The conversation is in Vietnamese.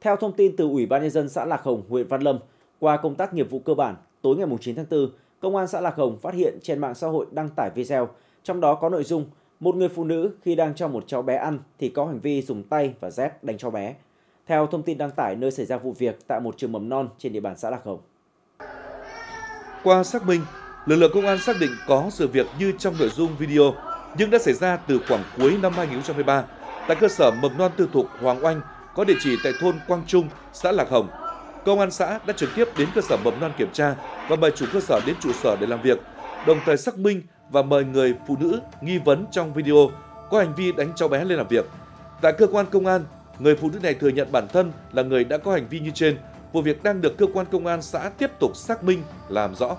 Theo thông tin từ Ủy ban nhân dân xã Lạc Hồng, huyện Văn Lâm, qua công tác nghiệp vụ cơ bản, tối ngày 9 tháng 4, Công an xã Lạc Hồng phát hiện trên mạng xã hội đăng tải video, trong đó có nội dung một người phụ nữ khi đang cho một cháu bé ăn thì có hành vi dùng tay và dép đánh cháu bé. Theo thông tin đăng tải nơi xảy ra vụ việc tại một trường mầm non trên địa bàn xã Lạc Hồng. Qua xác minh, lực lượng công an xác định có sự việc như trong nội dung video, nhưng đã xảy ra từ khoảng cuối năm 2023 tại cơ sở mầm non tư thục Hoàng Oanh có địa chỉ tại thôn Quang Trung, xã Lạc Hồng. Công an xã đã trực tiếp đến cơ sở mầm non kiểm tra và mời chủ cơ sở đến trụ sở để làm việc, đồng thời xác minh và mời người phụ nữ nghi vấn trong video có hành vi đánh cháu bé lên làm việc. Tại cơ quan công an, người phụ nữ này thừa nhận bản thân là người đã có hành vi như trên. Vụ việc đang được cơ quan công an xã tiếp tục xác minh, làm rõ.